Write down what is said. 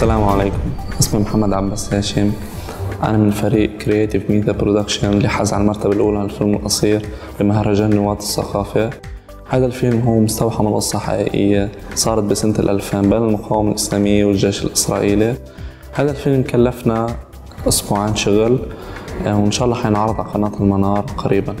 السلام عليكم. اسمي محمد عباس هاشم. أنا من فريق Creative Media Production اللي حاز على المرتبة الأولى للفيلم القصير بمهرجان نواة الثقافة. هذا الفيلم هو مستوحى من قصة حقيقية صارت بسنة الألفين بين المقاومة الإسلامية والجيش الإسرائيلي. هذا الفيلم كلفنا أسبوعين شغل وإن شاء الله حينعرض على قناة المنار قريباً.